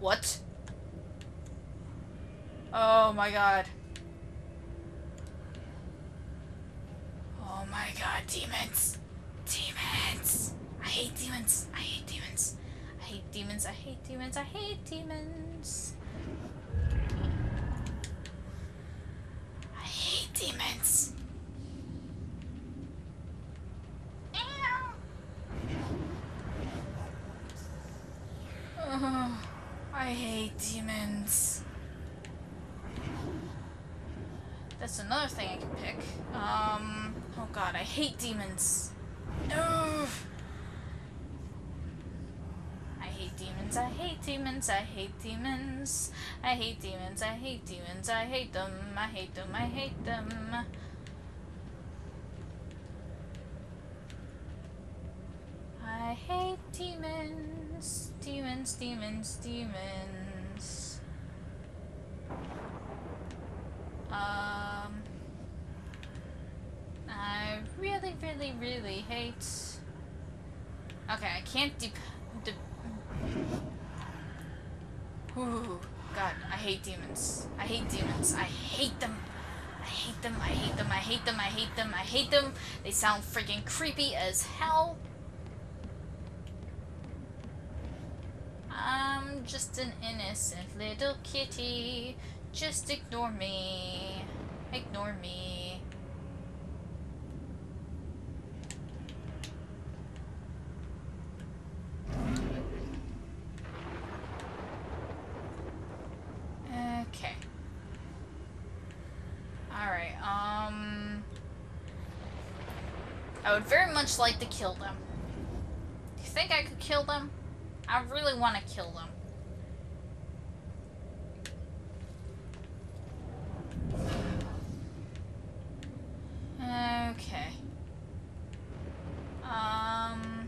What? Oh my god. Oh my god, demons. Demons. I hate demons. I hate demons. I hate demons. I hate demons. I hate demons. I hate demons. Ugh, I hate demons. That's another thing I can pick. Um, oh god, I hate demons. No. I hate demons, I hate demons, I hate demons. I hate demons, I hate demons, I hate them, I hate them, I hate them. I hate demons, demons, demons, demons. Um, I really, really, really hate. Okay, I can't deep. De Ooh, God, I hate demons. I hate demons. I hate them. I hate them. I hate them. I hate them. I hate them. I hate them. They sound freaking creepy as hell. I'm just an innocent little kitty. Just ignore me. Ignore me. Okay. Alright, um... I would very much like to kill them. Do you think I could kill them? I really want to kill them. Okay. Um...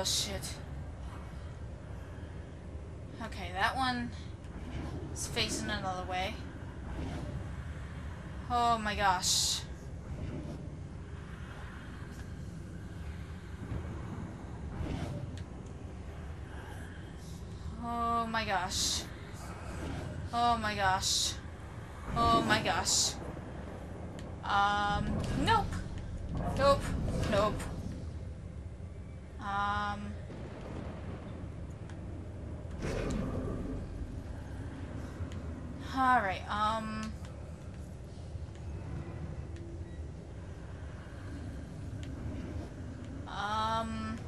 Oh, shit. Okay, that one is facing another way. Oh my gosh. Oh my gosh. Oh my gosh. Oh my gosh. Um, nope. Nope. Nope. Um. Alright, um. Um.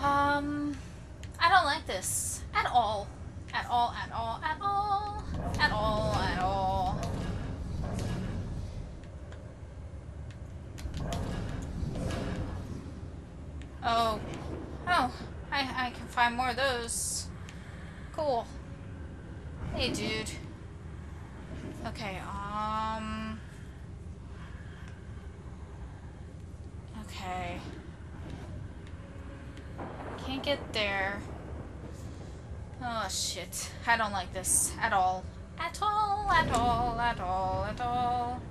Um. I don't like this. At all. At all, at all, at all. At all, at all. Oh. Oh. I, I can find more of those. Cool. Hey, dude. Okay, um... Okay. Can't get there. Oh, shit. I don't like this. At all. At all, at all, at all, at all.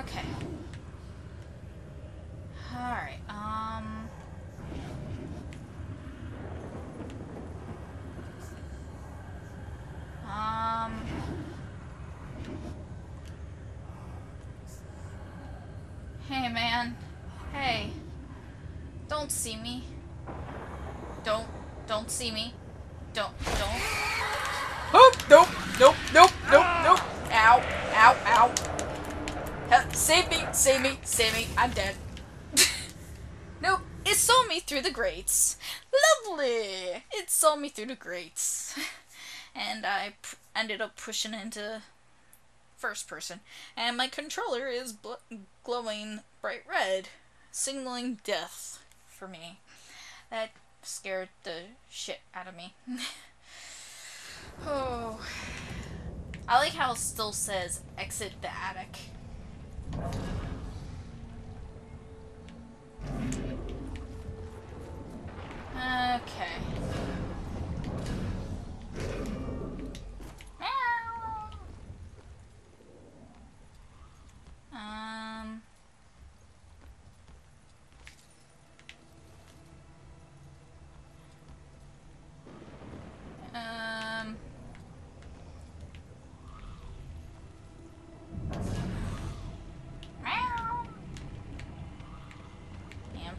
Okay. Alright, um... Um... Hey, man. Hey. Don't see me. Don't, don't see me. Don't, don't. Oh, nope, nope, nope, nope, nope. Ow, ow, ow. Help, save me, save me, save me. I'm dead. Nope, it saw me through the grates. Lovely! It saw me through the grates. And I ended up pushing into first person. And my controller is glowing bright red, signaling death for me. That scared the shit out of me. oh. I like how it still says exit the attic.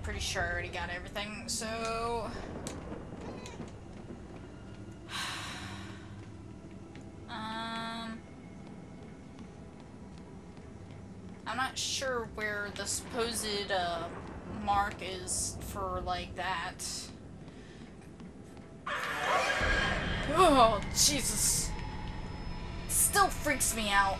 Pretty sure I already got everything, so... um... I'm not sure where the supposed, uh, mark is for, like, that. Oh, Jesus. Still freaks me out.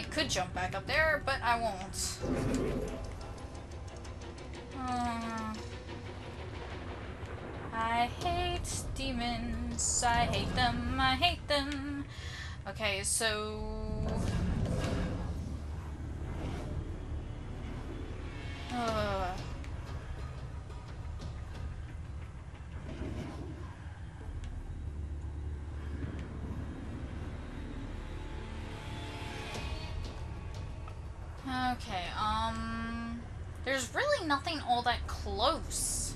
I could jump back up there, but I won't. Uh, I hate demons. I hate them. I hate them. Okay, so... Okay, um... There's really nothing all that close.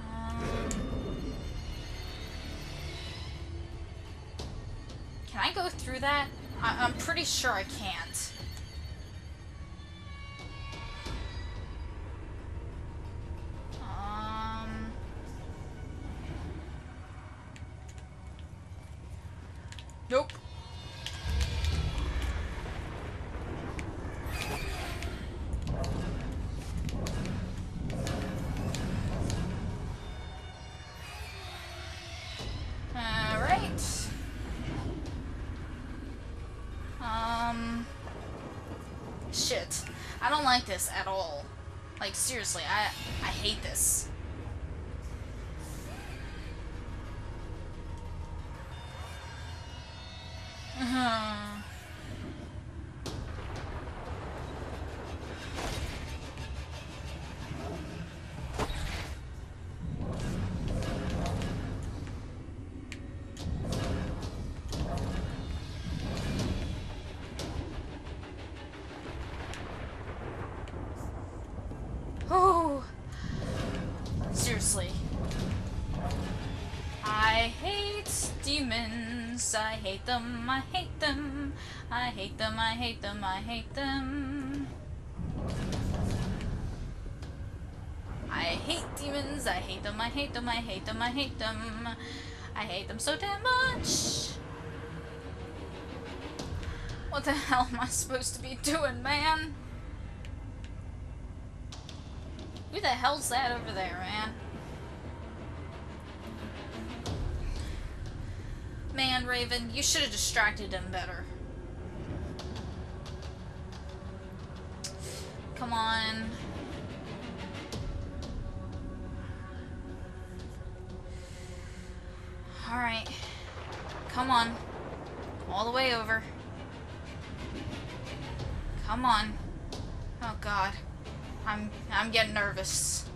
Um, Can I go through that? I I'm pretty sure I can't. I don't like this at all. Like, seriously, I, I hate this. Demons. I hate them. I hate them. I hate them. I hate them. I hate them. I hate demons. I hate them. I hate them. I hate them. I hate them. I hate them so damn much. What the hell am I supposed to be doing, man? Who the hell's that over there, man? Man, Raven, you should have distracted him better. Come on. Alright. Come on. All the way over. Come on. Oh god. I'm I'm getting nervous.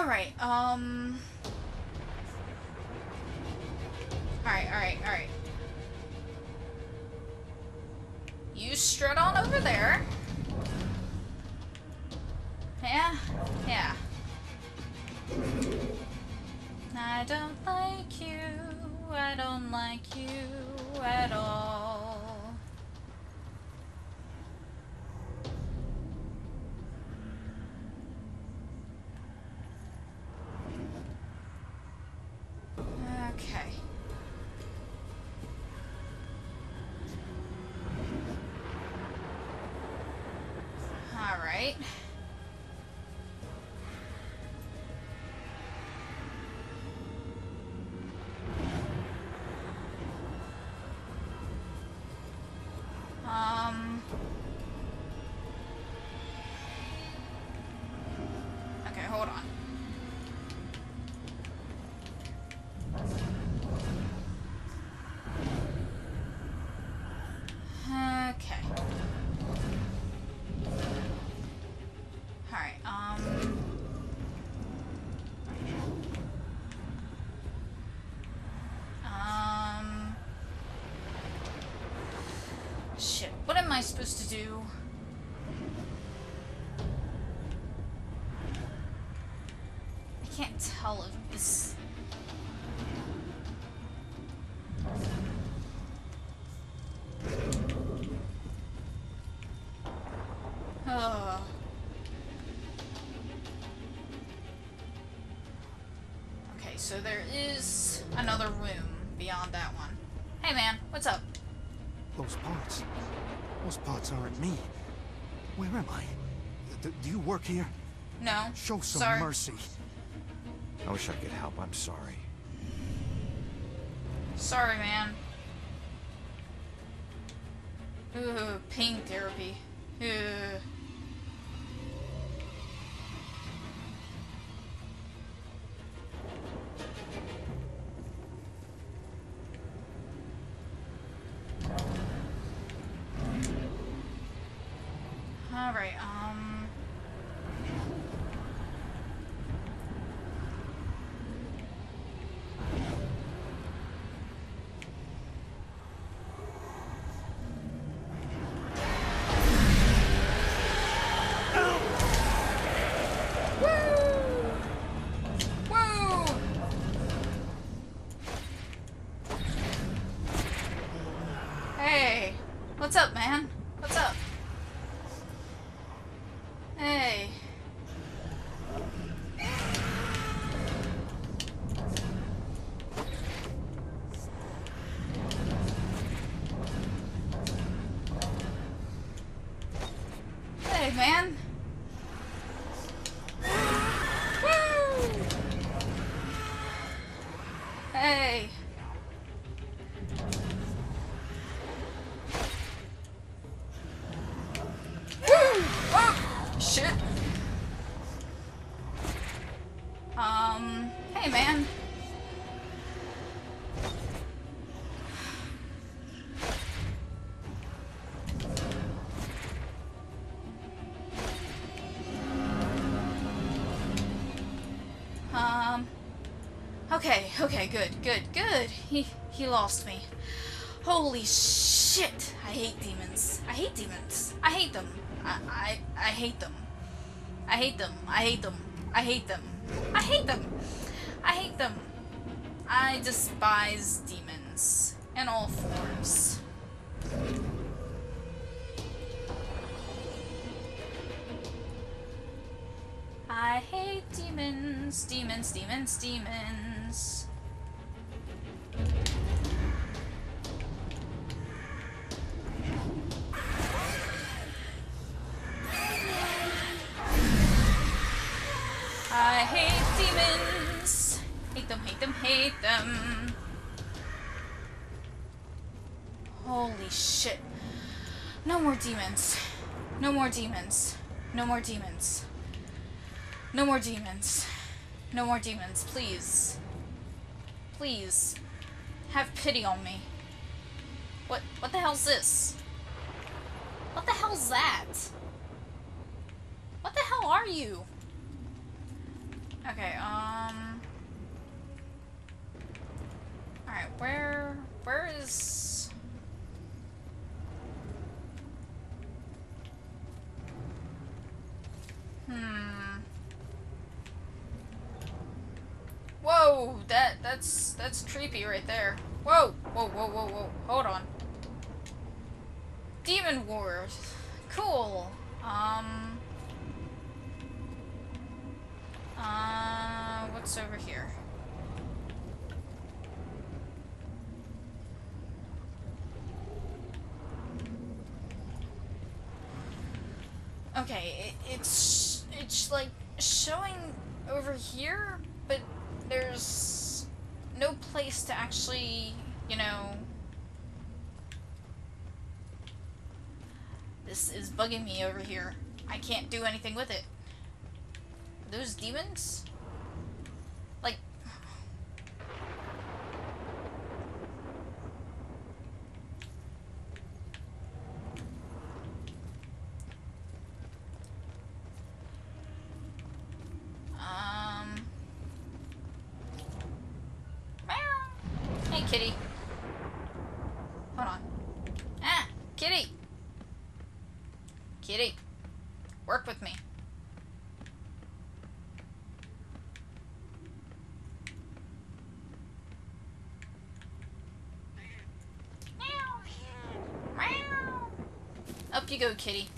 Alright, um... Alright, alright, alright. You strut on over there. Yeah? Yeah. I don't like you. I don't like you at all. Okay. I supposed to do? I can't tell if this... Ugh. Okay, so there is another room beyond that one. Hey man, what's up? Those parts. Those parts aren't me. Where am I? D- do you work here? No. Show some Sorry. mercy. I wish I could help. I'm sorry. Sorry, man. Ooh, pain therapy. Ooh. Man. Okay, good, good, good. He, he lost me. Holy shit! I hate demons. I hate demons. I hate them. I, I, I hate them. I hate them. I hate them. I hate them. I hate them. I hate them. I despise demons in all forms. I hate demons, demons, demons, demons. No more demons. No more demons. No more demons. No more demons. No more demons, please. Please. Have pity on me. What what the hell's this? What the hell's that? What the hell are you? Okay, um Alright, where where is Hmm. Whoa, that that's that's creepy right there. Whoa, whoa, whoa, whoa, whoa. Hold on. Demon Wars. Cool. Um. Uh, what's over here? Okay, it, it's it's like showing over here, but there's no place to actually, you know. This is bugging me over here. I can't do anything with it. those demons? Like. Um. Meow. Hey, kitty. Hold on. Ah, kitty. Kitty. Work with me. Up you go, kitty.